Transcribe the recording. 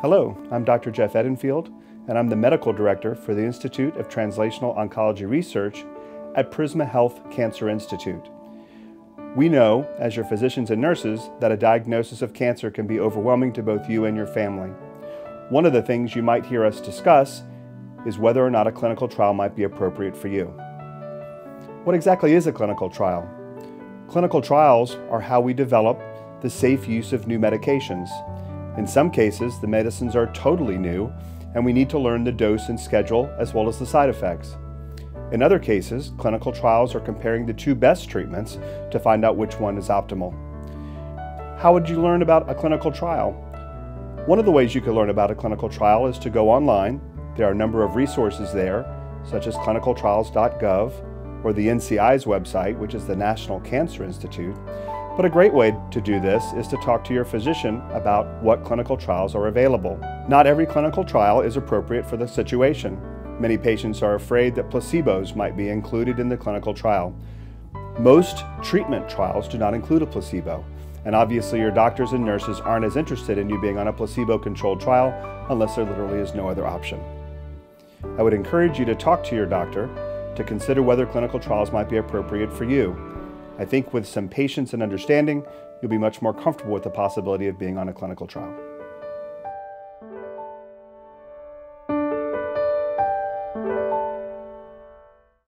Hello, I'm Dr. Jeff Edenfield, and I'm the Medical Director for the Institute of Translational Oncology Research at Prisma Health Cancer Institute. We know, as your physicians and nurses, that a diagnosis of cancer can be overwhelming to both you and your family. One of the things you might hear us discuss is whether or not a clinical trial might be appropriate for you. What exactly is a clinical trial? Clinical trials are how we develop the safe use of new medications. In some cases, the medicines are totally new, and we need to learn the dose and schedule as well as the side effects. In other cases, clinical trials are comparing the two best treatments to find out which one is optimal. How would you learn about a clinical trial? One of the ways you can learn about a clinical trial is to go online. There are a number of resources there, such as clinicaltrials.gov or the NCI's website, which is the National Cancer Institute. But a great way to do this is to talk to your physician about what clinical trials are available. Not every clinical trial is appropriate for the situation. Many patients are afraid that placebos might be included in the clinical trial. Most treatment trials do not include a placebo, and obviously your doctors and nurses aren't as interested in you being on a placebo-controlled trial unless there literally is no other option. I would encourage you to talk to your doctor to consider whether clinical trials might be appropriate for you. I think with some patience and understanding, you'll be much more comfortable with the possibility of being on a clinical trial.